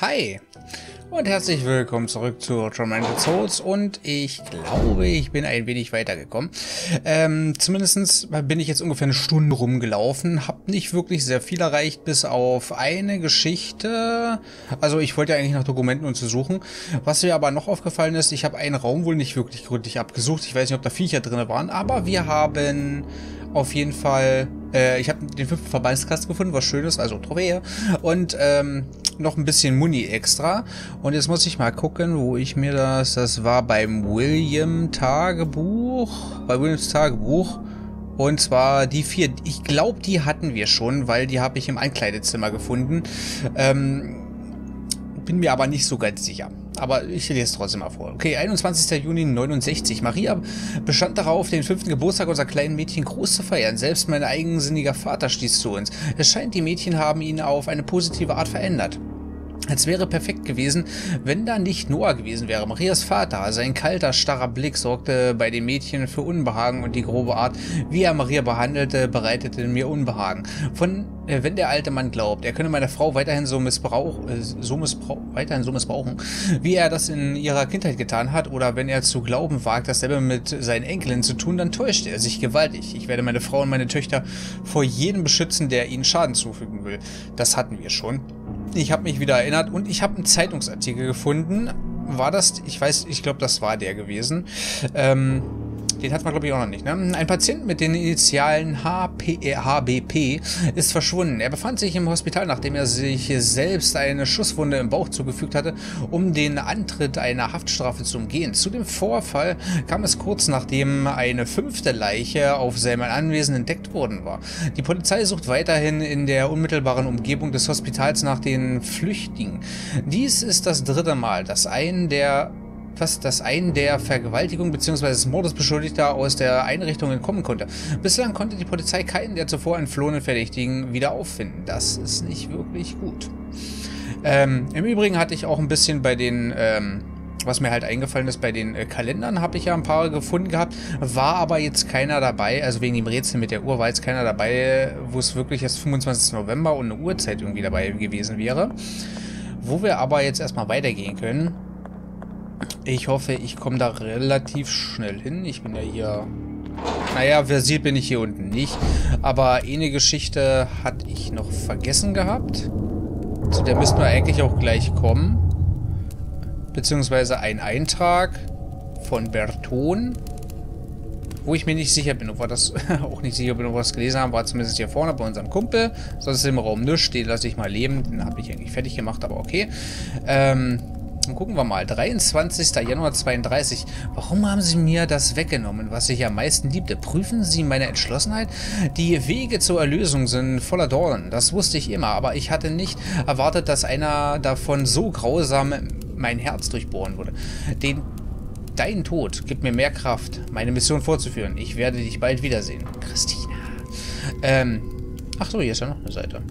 Hi und herzlich willkommen zurück zu Tormented Souls und ich glaube, ich bin ein wenig weitergekommen. Ähm, zumindest bin ich jetzt ungefähr eine Stunde rumgelaufen, habe nicht wirklich sehr viel erreicht, bis auf eine Geschichte. Also ich wollte ja eigentlich nach Dokumenten und zu suchen. Was mir aber noch aufgefallen ist, ich habe einen Raum wohl nicht wirklich gründlich abgesucht. Ich weiß nicht, ob da Viecher drin waren, aber wir haben auf jeden Fall, äh, ich habe den fünften Verbandskast gefunden, was schön ist, also Trophäe. Und ähm, noch ein bisschen Muni extra. Und jetzt muss ich mal gucken, wo ich mir das, das war beim William Tagebuch, bei Williams Tagebuch. Und zwar die vier, ich glaube, die hatten wir schon, weil die habe ich im Einkleidezimmer gefunden. Ähm, bin mir aber nicht so ganz sicher. Aber ich lese es trotzdem mal vor. Okay, 21. Juni 69. Maria bestand darauf, den fünften Geburtstag unserer kleinen Mädchen groß zu feiern. Selbst mein eigensinniger Vater stieß zu uns. Es scheint, die Mädchen haben ihn auf eine positive Art verändert. Es wäre perfekt gewesen, wenn da nicht Noah gewesen wäre. Marias Vater, sein kalter, starrer Blick sorgte bei den Mädchen für Unbehagen und die grobe Art, wie er Maria behandelte, bereitete mir Unbehagen. Von, äh, wenn der alte Mann glaubt, er könne meine Frau weiterhin so, missbrauch, äh, so missbrauch, weiterhin so missbrauchen, wie er das in ihrer Kindheit getan hat, oder wenn er zu glauben wagt, dasselbe mit seinen Enkeln zu tun, dann täuscht er sich gewaltig. Ich werde meine Frau und meine Töchter vor jedem beschützen, der ihnen Schaden zufügen will. Das hatten wir schon. Ich habe mich wieder erinnert und ich habe einen Zeitungsartikel gefunden. War das, ich weiß, ich glaube, das war der gewesen. Ähm, den hat man, glaube ich, auch noch nicht. Ne? Ein Patient mit den Initialen HP, HBP äh, ist verschwunden. Er befand sich im Hospital, nachdem er sich selbst eine Schusswunde im Bauch zugefügt hatte, um den Antritt einer Haftstrafe zu umgehen. Zu dem Vorfall kam es kurz nachdem eine fünfte Leiche auf seinem Anwesen entdeckt worden war. Die Polizei sucht weiterhin in der unmittelbaren Umgebung des Hospitals nach den Flüchtigen. Dies ist das dritte Mal, dass ein der fast dass ein der Vergewaltigung bzw. des Mordes Beschuldigter aus der Einrichtung entkommen konnte. Bislang konnte die Polizei keinen der zuvor entflohenen Verdächtigen wieder auffinden. Das ist nicht wirklich gut. Ähm, Im Übrigen hatte ich auch ein bisschen bei den... Ähm, was mir halt eingefallen ist, bei den äh, Kalendern habe ich ja ein paar gefunden gehabt, war aber jetzt keiner dabei, also wegen dem Rätsel mit der Uhr war jetzt keiner dabei, wo es wirklich erst 25. November und eine Uhrzeit irgendwie dabei gewesen wäre. Wo wir aber jetzt erstmal weitergehen können, ich hoffe, ich komme da relativ schnell hin. Ich bin ja hier... Naja, versiert bin ich hier unten nicht. Aber eine Geschichte hatte ich noch vergessen gehabt. Zu der müssten wir eigentlich auch gleich kommen. Beziehungsweise ein Eintrag von Berton. Wo ich mir nicht sicher bin, ob wir das auch nicht sicher bin, ob wir das gelesen haben, war zumindest hier vorne bei unserem Kumpel. Sonst ist im Raum nichts, den lasse ich mal leben. Den habe ich eigentlich fertig gemacht, aber okay. Ähm, dann gucken wir mal. 23. Januar 32. Warum haben Sie mir das weggenommen, was ich am meisten liebte? Prüfen Sie meine Entschlossenheit? Die Wege zur Erlösung sind voller Dornen. Das wusste ich immer, aber ich hatte nicht erwartet, dass einer davon so grausam mein Herz durchbohren würde. Den Dein Tod gibt mir mehr Kraft, meine Mission fortzuführen. Ich werde dich bald wiedersehen. Christina. Ähm. Ach so, hier ist ja noch eine Seite.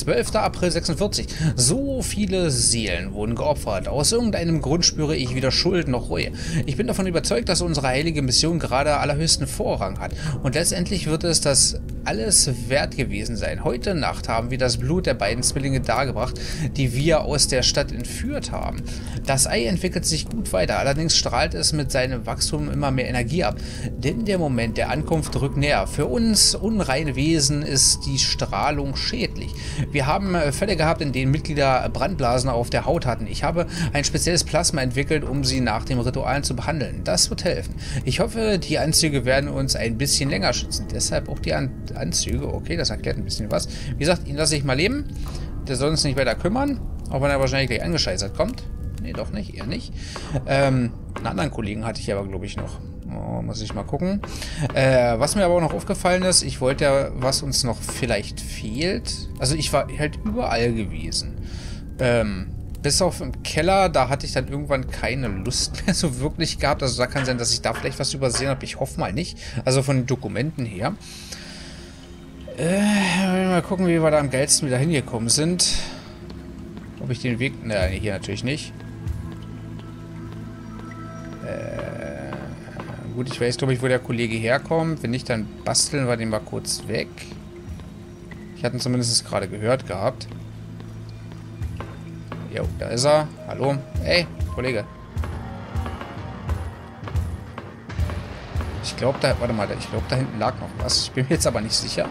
12. April 46. So viele Seelen wurden geopfert. Aus irgendeinem Grund spüre ich weder Schuld noch Reue. Ich bin davon überzeugt, dass unsere heilige Mission gerade allerhöchsten Vorrang hat. Und letztendlich wird es das alles wert gewesen sein. Heute Nacht haben wir das Blut der beiden Zwillinge dargebracht, die wir aus der Stadt entführt haben. Das Ei entwickelt sich gut weiter, allerdings strahlt es mit seinem Wachstum immer mehr Energie ab. Denn der Moment der Ankunft rückt näher. Für uns unreine Wesen ist die Strahlung schädlich. Wir haben äh, Fälle gehabt, in denen Mitglieder Brandblasen auf der Haut hatten. Ich habe ein spezielles Plasma entwickelt, um sie nach dem Ritualen zu behandeln. Das wird helfen. Ich hoffe, die Anzüge werden uns ein bisschen länger schützen. Deshalb auch die An Anzüge. Okay, das erklärt ein bisschen was. Wie gesagt, ihn lasse ich mal leben. Der soll uns nicht weiter kümmern. Auch wenn er wahrscheinlich gleich angescheißert kommt. Nee, doch nicht, eher nicht. Ähm, einen anderen Kollegen hatte ich aber, glaube ich, noch. Oh, muss ich mal gucken. Äh, was mir aber auch noch aufgefallen ist, ich wollte ja, was uns noch vielleicht fehlt. Also ich war halt überall gewesen. Ähm, bis auf im Keller, da hatte ich dann irgendwann keine Lust mehr so wirklich gehabt. Also da kann sein, dass ich da vielleicht was übersehen habe. Ich hoffe mal nicht. Also von den Dokumenten her. Äh, mal gucken, wie wir da am geilsten wieder hingekommen sind. Ob ich den Weg... Ne, hier natürlich nicht. Gut, ich weiß, glaube ich, wo der Kollege herkommt. Wenn nicht, dann basteln wir den mal kurz weg. Ich hatte ihn zumindest gerade gehört gehabt. Jo, da ist er. Hallo. Hey, Kollege. Ich glaube, da... Warte mal, ich glaube, da hinten lag noch was. Ich bin mir jetzt aber nicht sicher.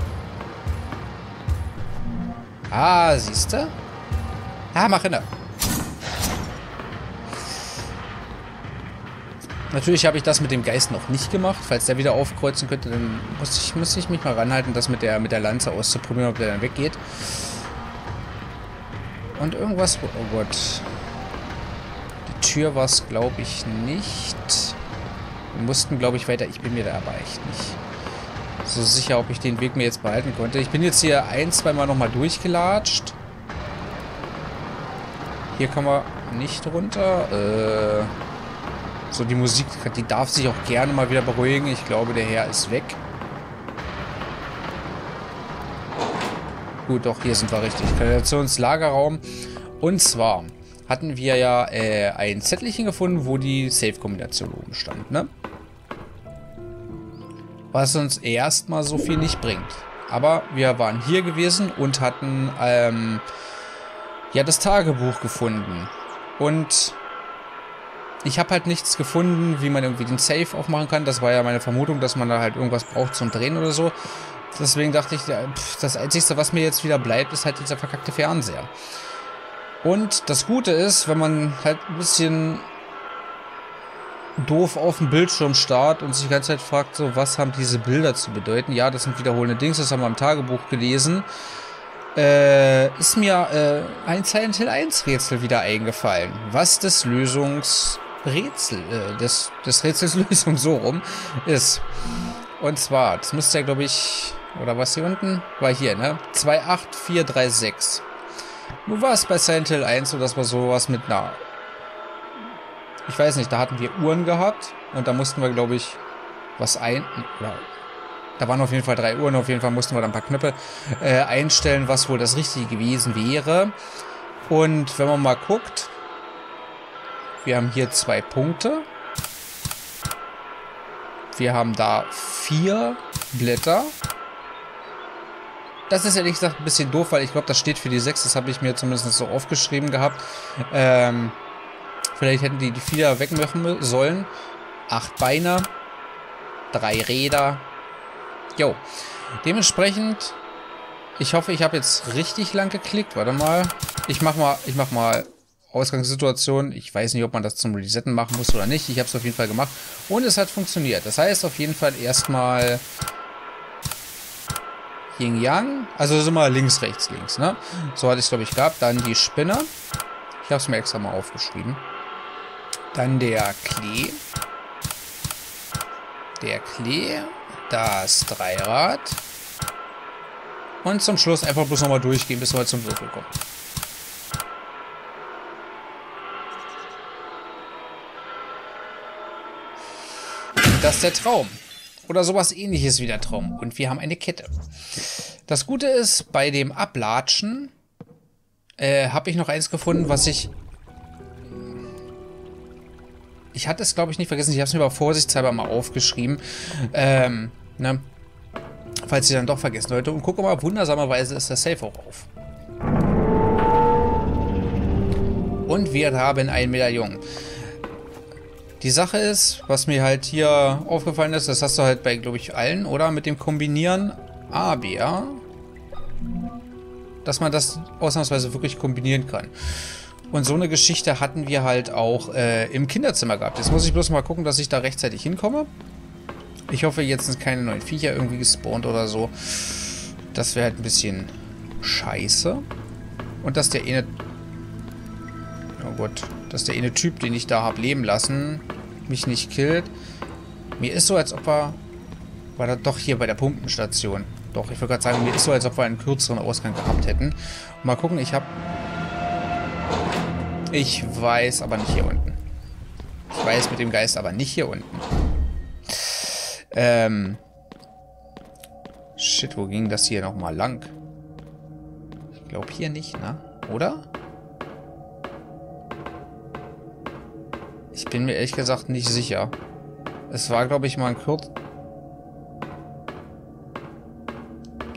Ah, siehst du? Ah, mach hin. Natürlich habe ich das mit dem Geist noch nicht gemacht. Falls der wieder aufkreuzen könnte, dann muss ich, muss ich mich mal ranhalten, das mit der, mit der Lanze auszuprobieren, ob der dann weggeht. Und irgendwas... Oh Gott. Die Tür war es, glaube ich, nicht. Wir mussten, glaube ich, weiter. Ich bin mir da aber echt nicht so sicher, ob ich den Weg mir jetzt behalten konnte. Ich bin jetzt hier ein, zweimal nochmal durchgelatscht. Hier kann man nicht runter. Äh... So, die Musik, die darf sich auch gerne mal wieder beruhigen. Ich glaube, der Herr ist weg. Gut, doch, hier sind wir richtig. Kanalisationslagerraum. Und zwar hatten wir ja äh, ein Zettelchen gefunden, wo die Safe-Kombination oben stand, ne? Was uns erstmal so viel nicht bringt. Aber wir waren hier gewesen und hatten ähm, ja das Tagebuch gefunden. Und ich habe halt nichts gefunden, wie man irgendwie den Safe aufmachen kann. Das war ja meine Vermutung, dass man da halt irgendwas braucht zum Drehen oder so. Deswegen dachte ich, das Einzige, was mir jetzt wieder bleibt, ist halt dieser verkackte Fernseher. Und das Gute ist, wenn man halt ein bisschen doof auf dem Bildschirm starrt und sich die ganze Zeit fragt, so, was haben diese Bilder zu bedeuten? Ja, das sind wiederholende Dings, das haben wir im Tagebuch gelesen. Äh, ist mir äh, ein Silent Hill 1 Rätsel wieder eingefallen. Was das Lösungs Rätsel, äh, des, des Rätsels Lösung so rum ist. Und zwar, das müsste ja, glaube ich, oder was hier unten? War hier, ne? 28436. Nun war es bei Silent Hill 1 so, dass wir sowas mit einer... Ich weiß nicht, da hatten wir Uhren gehabt und da mussten wir, glaube ich, was ein... Oder da waren auf jeden Fall drei Uhren, auf jeden Fall mussten wir dann ein paar Knöpfe äh, einstellen, was wohl das Richtige gewesen wäre. Und wenn man mal guckt, wir haben hier zwei Punkte. Wir haben da vier Blätter. Das ist ehrlich gesagt ein bisschen doof, weil ich glaube, das steht für die sechs. Das habe ich mir zumindest so aufgeschrieben gehabt. Ähm, vielleicht hätten die die vier wegmachen sollen. Acht Beine. Drei Räder. Jo. Dementsprechend, ich hoffe, ich habe jetzt richtig lang geklickt. Warte mal. Ich mach mal, ich mach mal Ausgangssituation. Ich weiß nicht, ob man das zum Resetten machen muss oder nicht. Ich habe es auf jeden Fall gemacht. Und es hat funktioniert. Das heißt auf jeden Fall erstmal Yin Yang. Also das ist immer links, rechts, links. Ne? So hatte ich es, glaube ich, gehabt. Dann die Spinne. Ich habe es mir extra mal aufgeschrieben. Dann der Klee. Der Klee. Das Dreirad. Und zum Schluss einfach bloß nochmal durchgehen, bis wir zum Würfel kommen. Das ist der Traum. Oder sowas ähnliches wie der Traum. Und wir haben eine Kette. Das Gute ist, bei dem Ablatschen äh, habe ich noch eins gefunden, was ich... Ich hatte es, glaube ich, nicht vergessen. Ich habe es mir aber vorsichtshalber mal aufgeschrieben. Ähm, ne? Falls ich dann doch vergessen sollte. Und gucke mal, wundersamerweise ist der Safe auch auf. Und wir haben ein Medaillon. Die Sache ist, was mir halt hier aufgefallen ist, das hast du halt bei, glaube ich, allen, oder? Mit dem Kombinieren Aber, dass man das ausnahmsweise wirklich kombinieren kann. Und so eine Geschichte hatten wir halt auch äh, im Kinderzimmer gehabt. Jetzt muss ich bloß mal gucken, dass ich da rechtzeitig hinkomme. Ich hoffe, jetzt sind keine neuen Viecher irgendwie gespawnt oder so. Das wäre halt ein bisschen scheiße. Und dass der eine... Oh Gott dass der eine Typ, den ich da habe leben lassen, mich nicht killt. Mir ist so, als ob er... War das doch hier bei der Pumpenstation. Doch, ich wollte gerade sagen, mir ist so, als ob wir einen kürzeren Ausgang gehabt hätten. Mal gucken, ich habe... Ich weiß aber nicht hier unten. Ich weiß mit dem Geist aber nicht hier unten. Ähm... Shit, wo ging das hier nochmal lang? Ich glaube hier nicht, ne? Oder? Ich bin mir ehrlich gesagt nicht sicher. Es war, glaube ich, mal ein kurz...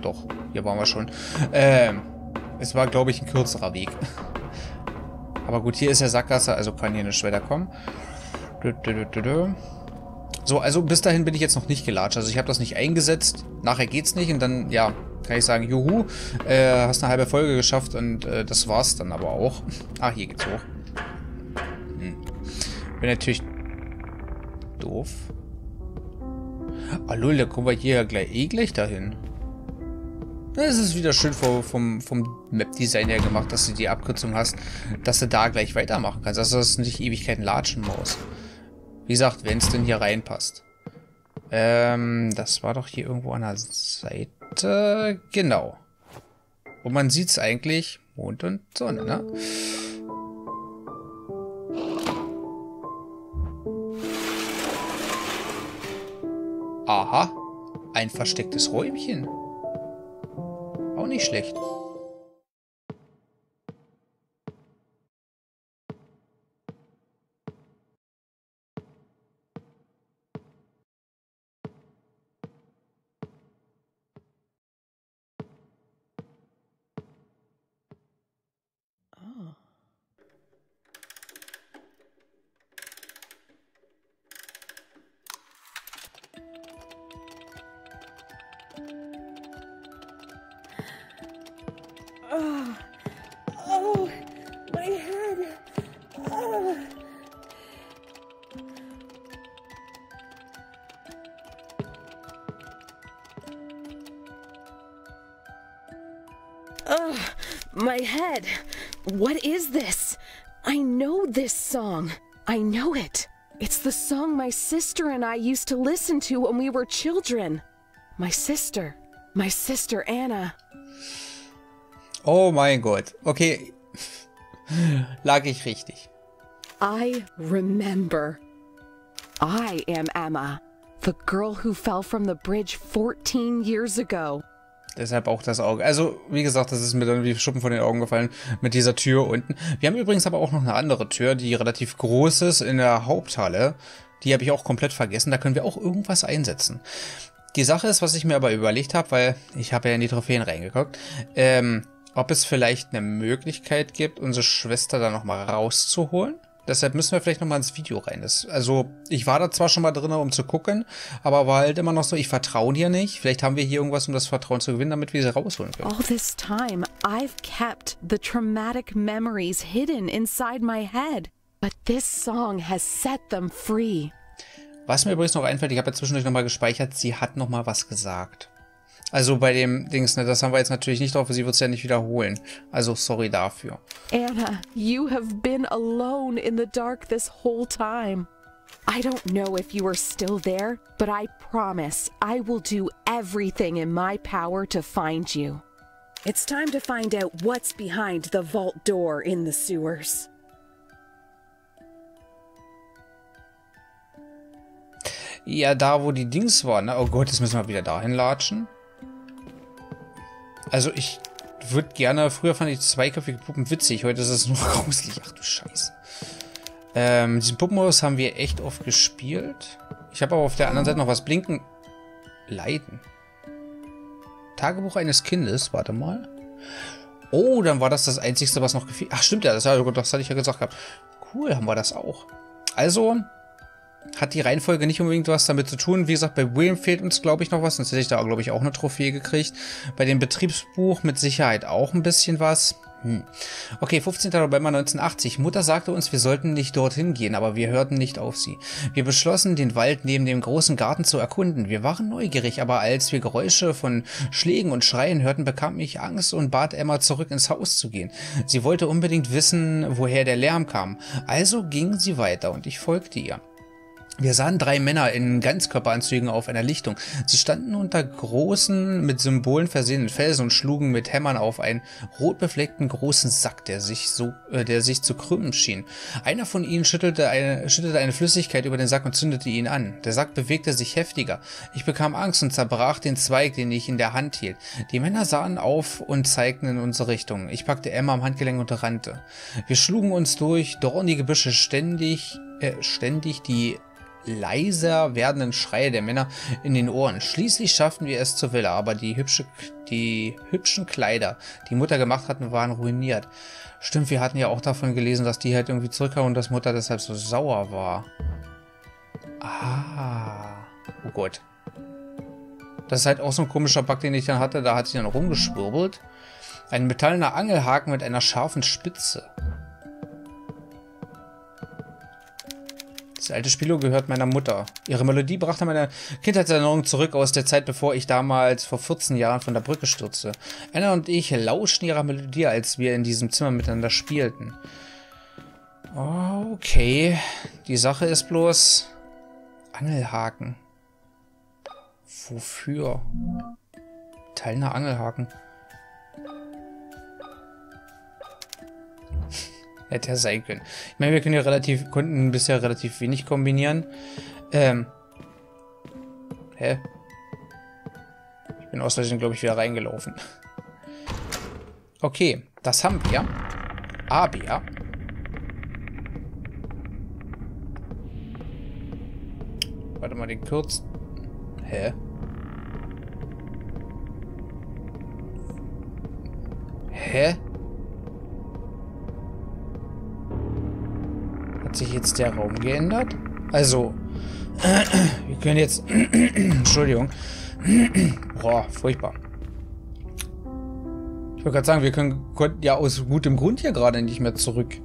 Doch, hier waren wir schon. Ähm, es war, glaube ich, ein kürzerer Weg. Aber gut, hier ist ja Sackgasse, also kann hier nicht weiterkommen. So, also bis dahin bin ich jetzt noch nicht gelatscht. Also ich habe das nicht eingesetzt. Nachher geht's nicht und dann, ja, kann ich sagen, juhu, äh, hast eine halbe Folge geschafft und äh, das war's dann aber auch. Ah, hier geht's hoch. Hm. Bin natürlich doof. Ah, lol, da kommen wir hier ja gleich, eh gleich dahin. Es ist wieder schön vom, vom, vom Map-Design her gemacht, dass du die Abkürzung hast, dass du da gleich weitermachen kannst. Also, dass du nicht Ewigkeiten latschen musst. Wie gesagt, wenn es denn hier reinpasst. Ähm, das war doch hier irgendwo an der Seite. Genau. Und man sieht es eigentlich. Mond und Sonne, ne? Aha. Ein verstecktes Räumchen. Auch nicht schlecht. My head. What is this? I know this song. I know it. It's the song my sister and I used to listen to when we were children. My sister. My sister Anna. Oh mein Gott. Okay. Lag ich richtig. I remember. I am Emma, the girl who fell from the bridge 14 years ago. Deshalb auch das Auge. Also, wie gesagt, das ist mir dann wie Schuppen von den Augen gefallen mit dieser Tür unten. Wir haben übrigens aber auch noch eine andere Tür, die relativ groß ist in der Haupthalle. Die habe ich auch komplett vergessen. Da können wir auch irgendwas einsetzen. Die Sache ist, was ich mir aber überlegt habe, weil ich habe ja in die Trophäen reingeguckt, ähm, ob es vielleicht eine Möglichkeit gibt, unsere Schwester da nochmal rauszuholen. Deshalb müssen wir vielleicht nochmal ins Video rein. Das, also, ich war da zwar schon mal drin, um zu gucken, aber war halt immer noch so, ich vertraue dir nicht. Vielleicht haben wir hier irgendwas, um das Vertrauen zu gewinnen, damit wir sie rausholen können. All this time, I've kept the traumatic memories hidden inside my head. But this song has set them free. Was mir übrigens noch einfällt, ich habe ja zwischendurch nochmal gespeichert, sie hat nochmal was gesagt. Also bei dem Dings, ne, das haben wir jetzt natürlich nicht drauf, sie wird es ja nicht wiederholen. Also sorry dafür. Anna, you have been alone in the dark this whole time. I don't know if you are still there, but I promise I will do everything in my power to find you. It's time to find out what's behind the vault door in the sewers. Ja, da wo die Dings waren, ne? Oh Gott, jetzt müssen wir wieder dahin latschen. Also ich würde gerne, früher fand ich zweiköpfige Puppen witzig, heute ist es nur gruselig. Ach du Scheiße. Ähm, diesen Puppenhaus haben wir echt oft gespielt. Ich habe aber auf der anderen Seite noch was blinken. Leiden. Tagebuch eines Kindes, warte mal. Oh, dann war das das Einzige, was noch gefehlt. Ach, stimmt ja, das, das hatte ich ja gesagt gehabt. Cool, haben wir das auch. Also, hat die Reihenfolge nicht unbedingt was damit zu tun. Wie gesagt, bei William fehlt uns, glaube ich, noch was. Sonst hätte ich da, glaube ich, auch eine Trophäe gekriegt. Bei dem Betriebsbuch mit Sicherheit auch ein bisschen was. Hm. Okay, 15. November 1980. Mutter sagte uns, wir sollten nicht dorthin gehen, aber wir hörten nicht auf sie. Wir beschlossen, den Wald neben dem großen Garten zu erkunden. Wir waren neugierig, aber als wir Geräusche von Schlägen und Schreien hörten, bekam ich Angst und bat Emma zurück ins Haus zu gehen. Sie wollte unbedingt wissen, woher der Lärm kam. Also ging sie weiter und ich folgte ihr. Wir sahen drei Männer in Ganzkörperanzügen auf einer Lichtung. Sie standen unter großen, mit Symbolen versehenen Felsen und schlugen mit Hämmern auf einen rotbefleckten großen Sack, der sich so, äh, der sich zu krümmen schien. Einer von ihnen schüttelte eine, schüttete eine Flüssigkeit über den Sack und zündete ihn an. Der Sack bewegte sich heftiger. Ich bekam Angst und zerbrach den Zweig, den ich in der Hand hielt. Die Männer sahen auf und zeigten in unsere Richtung. Ich packte Emma am Handgelenk und rannte. Wir schlugen uns durch dornige Büsche ständig, äh, ständig die leiser werdenden Schreie der Männer in den Ohren. Schließlich schafften wir es zur Villa, aber die, hübsche, die hübschen Kleider, die Mutter gemacht hatten, waren ruiniert. Stimmt, wir hatten ja auch davon gelesen, dass die halt irgendwie zurückkam und dass Mutter deshalb so sauer war. Ah. Oh Gott. Das ist halt auch so ein komischer Bug, den ich dann hatte. Da hat sie dann rumgeschwurbelt. Ein metallener Angelhaken mit einer scharfen Spitze. Das alte Spielo gehört meiner Mutter. Ihre Melodie brachte meine Kindheitserinnerung zurück aus der Zeit, bevor ich damals vor 14 Jahren von der Brücke stürzte. Anna und ich lauschten ihrer Melodie, als wir in diesem Zimmer miteinander spielten. Okay. Die Sache ist bloß... Angelhaken. Wofür? Teilner Angelhaken. Hätte ja sein können. Ich meine, wir können ja relativ, konnten bisher relativ wenig kombinieren. Ähm. Hä? Ich bin aus glaube ich, wieder reingelaufen. Okay, das haben wir. Aber... Warte mal, den kurz... Hä? Hä? Sich jetzt der Raum geändert? Also, wir können jetzt... Entschuldigung. Boah, furchtbar. Ich wollte gerade sagen, wir können, konnten ja aus gutem Grund hier gerade nicht mehr zurück.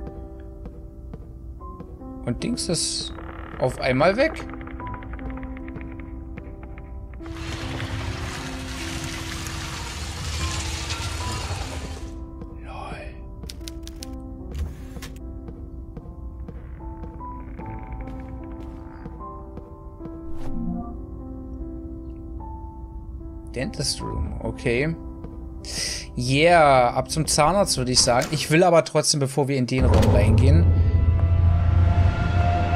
Und Dings ist auf einmal weg. Dentist Room, okay. Yeah, ab zum Zahnarzt würde ich sagen. Ich will aber trotzdem, bevor wir in den Raum reingehen.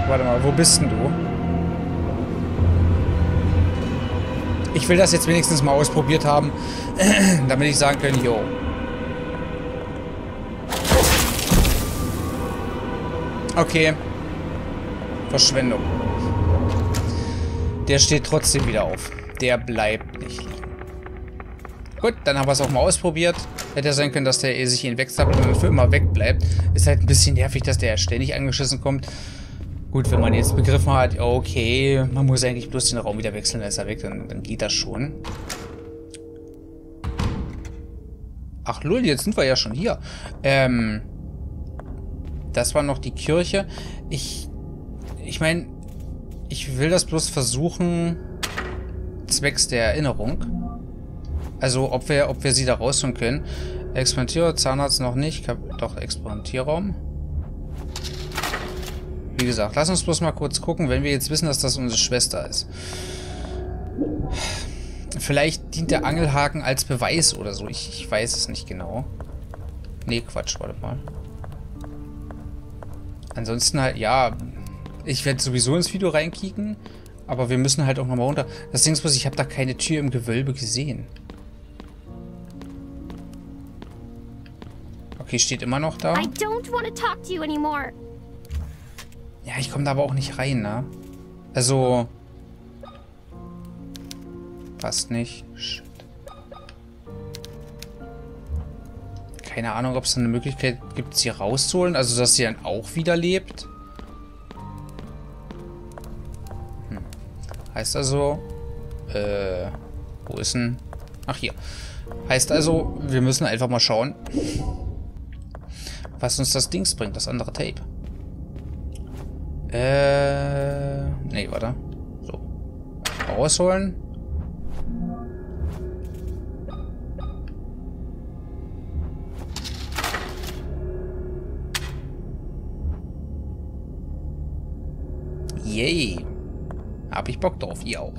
Warte mal, wo bist denn du? Ich will das jetzt wenigstens mal ausprobiert haben, damit ich sagen kann, yo. Okay. Verschwendung. Der steht trotzdem wieder auf. Der bleibt nicht liegen. Gut, dann haben wir es auch mal ausprobiert. Hätte sein können, dass der eh sich hinwegzappelt und für immer wegbleibt. Ist halt ein bisschen nervig, dass der ständig angeschissen kommt. Gut, wenn man jetzt begriffen hat, okay, man muss eigentlich bloß den Raum wieder wechseln, dann ist er weg, dann, dann geht das schon. Ach lul, jetzt sind wir ja schon hier. Ähm, das war noch die Kirche. Ich, ich meine, ich will das bloß versuchen, zwecks der Erinnerung. Also, ob wir, ob wir sie da rausholen können. Experimentierer, Zahnarzt noch nicht. Doch, Experimentierraum. Wie gesagt, lass uns bloß mal kurz gucken, wenn wir jetzt wissen, dass das unsere Schwester ist. Vielleicht dient der Angelhaken als Beweis oder so. Ich, ich weiß es nicht genau. Nee, Quatsch, warte mal. Ansonsten halt, ja, ich werde sowieso ins Video reinkicken, aber wir müssen halt auch nochmal runter. Das Ding ist bloß, ich habe da keine Tür im Gewölbe gesehen. Okay, steht immer noch da. Ja, ich komme da aber auch nicht rein, ne? Also... Passt nicht. Shit. Keine Ahnung, ob es eine Möglichkeit gibt, sie rauszuholen. Also, dass sie dann auch wieder lebt. Hm. Heißt also... Äh... Wo ist denn... Ach, hier. Heißt also, wir müssen einfach mal schauen was uns das Dings bringt, das andere Tape. Äh, nee, warte. So. Rausholen. Yay. Hab ich Bock drauf, ihr auch.